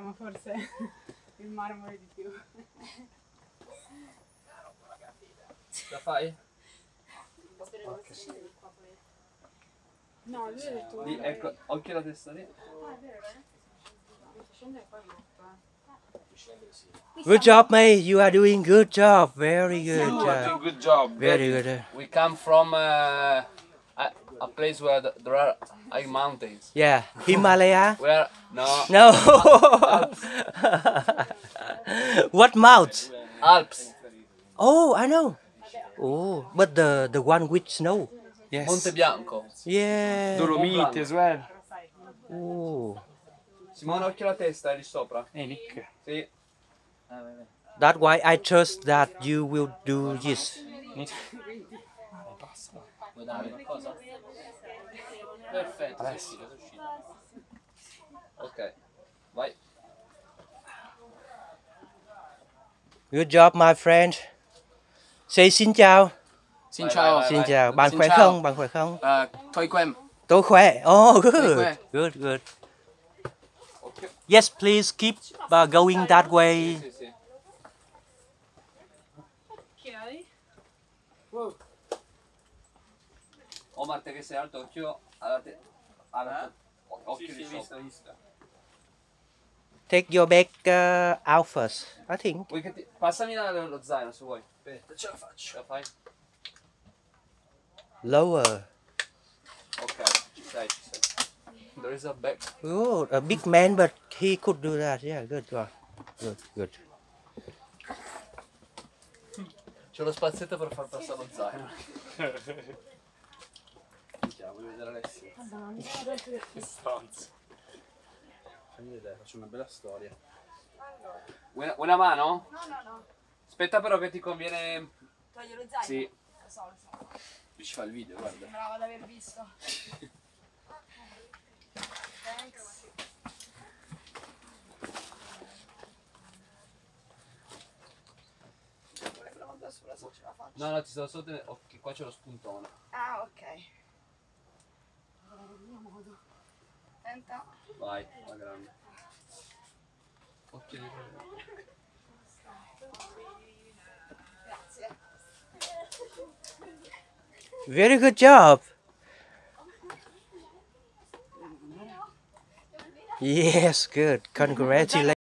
ma forse il marmo è di più. La fai? No, lui ha detto... Lì, ecco, occhio alla testa lì. Scendere poi molto, eh. Good job, mate. You are doing good job. Very good job. doing good job. Very good. We come from uh, a, a place where the, there are high mountains. Yeah. Himalaya? Where no No. what mount? Alps, Oh, I know. Oh, but the the one with snow. Yes. Monte Bianco. Yeah. Dolomiti as well. Oh. Simone, occhio alla testa, è lì sopra. Hey Nick. Sì. That's why I trust that you will do this. Nick. Vuoi darmi qualcosa? Perfetto, Adesso. uscito. Ok, vai. Good job, my friend. Say xin chào. Xin Bye, chào. bye, Xin chào. Bạn Xin khỏe chào. không? Bạn khỏe không? À, tôi quen. Tôi khỏe. Oh, good. khỏe. Good, good. Yes, please keep uh, going that way. Sì, sì. Ok. Omar, te che sei alto, occhio alla te... Alla o- Occhio di sopra. Take your bag uh, out first. I think. Vuoi che ti... Passami la- lo zaino se vuoi. Aspetta, ce la faccio. Ce la fai? Lower. Ok, ci sei, ci sei. There is a bag. Oh, a big man, but he could do that. Yeah, good job. Good, good. C'è lo spazietto per far passare lo zaino. Alessio? Stronzo. Fammi vedere, faccio una bella storia. Una, una mano? No, no, no. Aspetta però che ti conviene... Toglio lo zaino? Sì, Lo so, lo so. qui ci fa il video, guarda. Sembrava ad aver visto. No, no, ti sto sotto... Ok, qua c'è lo spuntone. Ah, ok. Senta. Vai, la grande. Occhio di Very good job. Yes, good. Congratulations.